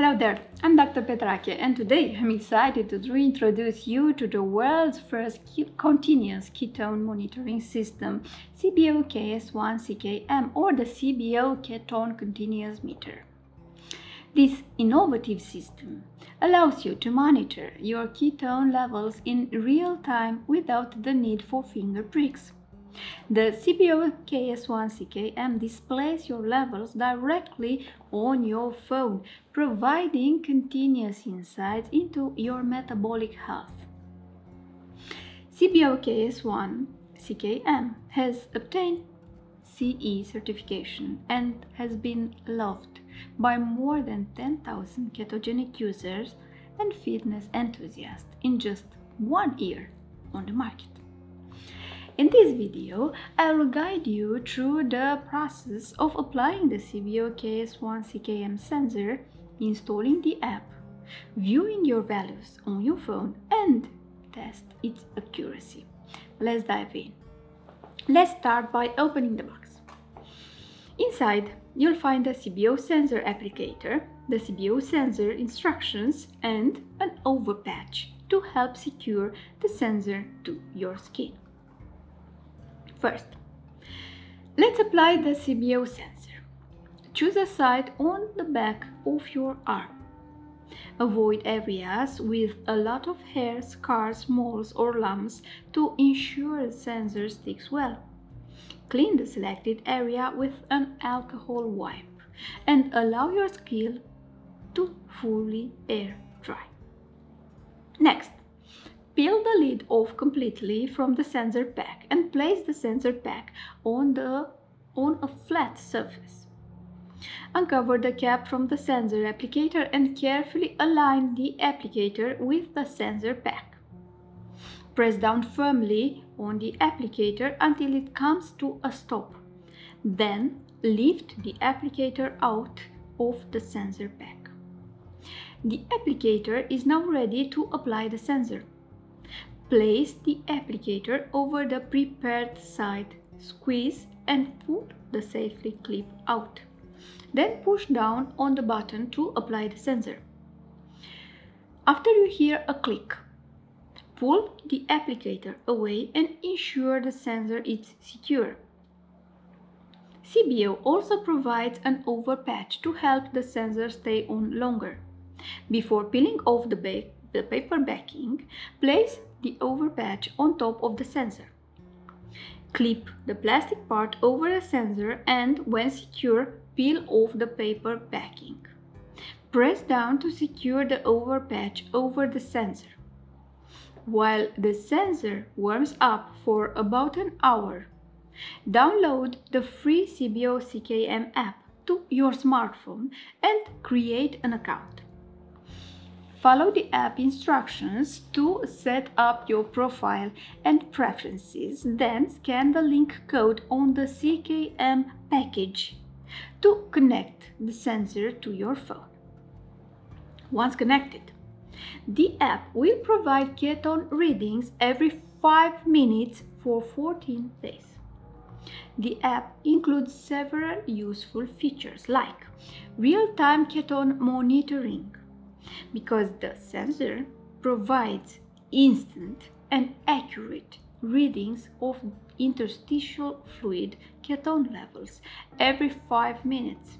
Hello there, I'm Dr. Petrache and today I'm excited to reintroduce you to the world's first continuous ketone monitoring system, SiBio KS1CKM or the SiBio Ketone Continuous Meter. This innovative system allows you to monitor your ketone levels in real time without the need for finger pricks. The SiBio KS1CKM displays your levels directly on your phone, providing continuous insights into your metabolic health. SiBio KS1CKM has obtained CE certification and has been loved by more than 10,000 ketogenic users and fitness enthusiasts in just one year on the market. In this video, I will guide you through the process of applying the SiBio KS1CKM sensor, installing the app, viewing your values on your phone and test its accuracy. Let's dive in. Let's start by opening the box. Inside, you'll find the SiBio sensor applicator, the SiBio sensor instructions and an overpatch to help secure the sensor to your skin. First, let's apply the SiBio sensor. Choose a site on the back of your arm. Avoid areas with a lot of hair, scars, moles or lumps to ensure the sensor sticks well. Clean the selected area with an alcohol wipe and allow your skin to fully air dry. Next, Peel the lid off completely from the sensor pack and place the sensor pack on, the, on a flat surface. Uncover the cap from the sensor applicator and carefully align the applicator with the sensor pack. Press down firmly on the applicator until it comes to a stop. Then lift the applicator out of the sensor pack. The applicator is now ready to apply the sensor. Place the applicator over the prepared side, squeeze and pull the safety clip out. Then push down on the button to apply the sensor. After you hear a click, pull the applicator away and ensure the sensor is secure. SiBio also provides an overpatch to help the sensor stay on longer. Before peeling off the, the paper backing, place the overpatch on top of the sensor. Clip the plastic part over the sensor and, when secure, peel off the paper backing. Press down to secure the overpatch over the sensor. While the sensor warms up for about an hour, download the free SiBio CKM app to your smartphone and create an account. Follow the app instructions to set up your profile and preferences. Then scan the link code on the CKM package to connect the sensor to your phone. Once connected, the app will provide ketone readings every 5 minutes for 14 days. The app includes several useful features like real-time ketone monitoring, because the sensor provides instant and accurate readings of interstitial fluid ketone levels every 5 minutes.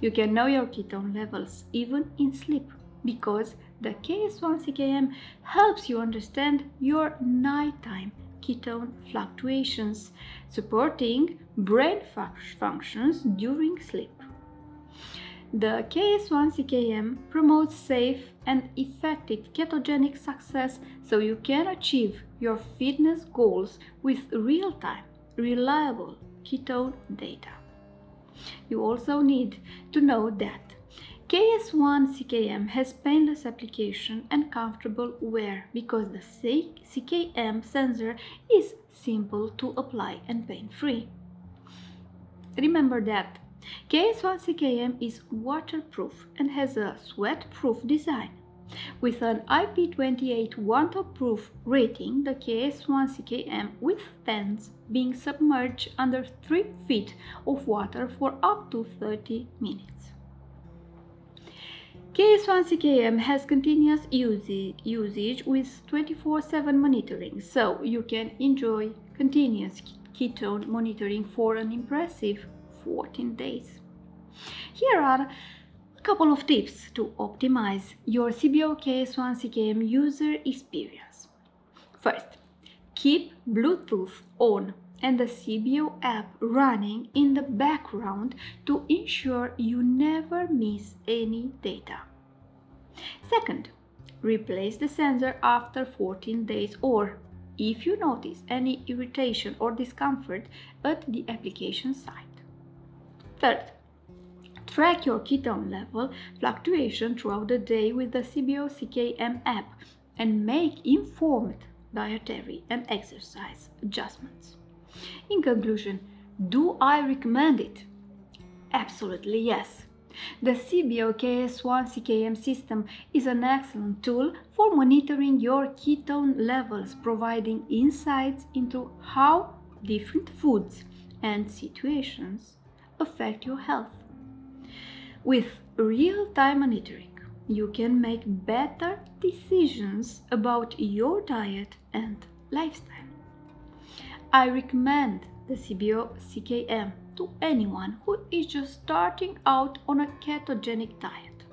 You can know your ketone levels even in sleep because the KS1CKM helps you understand your nighttime ketone fluctuations, supporting brain functions during sleep. The KS1CKM promotes safe and effective ketogenic success so you can achieve your fitness goals with real-time, reliable ketone data. You also need to know that KS1CKM has painless application and comfortable wear because the CKM sensor is simple to apply and pain-free. Remember that KS1CKM is waterproof and has a sweat-proof design. With an IP28 waterproof rating, the KS1CKM withstands being submerged under 3 feet of water for up to 30 minutes. KS1CKM has continuous usage with 24-7 monitoring, so you can enjoy continuous ketone monitoring for an impressive 14 days. Here are a couple of tips to optimize your SiBio KS1CKM user experience. First, keep Bluetooth on and the SiBio app running in the background to ensure you never miss any data. Second, replace the sensor after 14 days or if you notice any irritation or discomfort at the application site. Third, track your ketone level fluctuation throughout the day with the SiBio CKM app and make informed dietary and exercise adjustments. In conclusion, do I recommend it? Absolutely yes. The SiBio KS1-CKM system is an excellent tool for monitoring your ketone levels, providing insights into how different foods and situations affect your health. With real-time monitoring, you can make better decisions about your diet and lifestyle. I recommend the SiBio CKM to anyone who is just starting out on a ketogenic diet.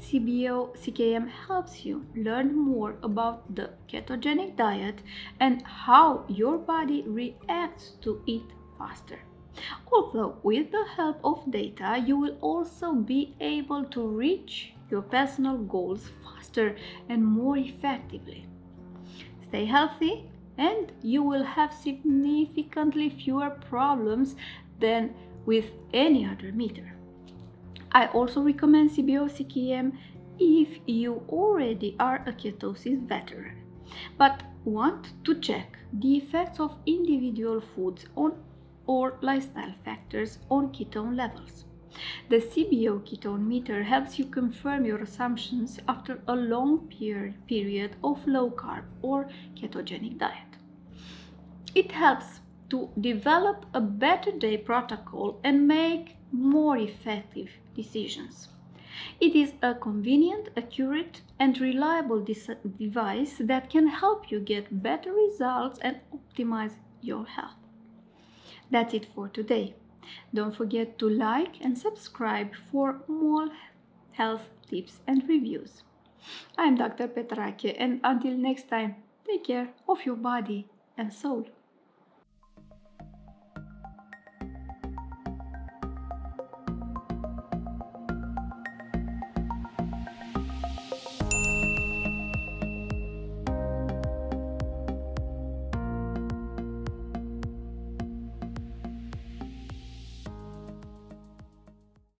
SiBio CKM helps you learn more about the ketogenic diet and how your body reacts to it faster. Although with the help of data, you will also be able to reach your personal goals faster and more effectively. Stay healthy and you will have significantly fewer problems than with any other meter. I also recommend SiBio CKM if you already are a ketosis veteran, but want to check the effects of individual foods on or lifestyle factors on ketone levels. The SiBio ketone meter helps you confirm your assumptions after a long period of low carb or ketogenic diet. It helps to develop a better day protocol and make more effective decisions. It is a convenient, accurate, and reliable device that can help you get better results and optimize your health. That's it for today. Don't forget to like and subscribe for more health tips and reviews. I'm Dr. Petrache and until next time, take care of your body and soul.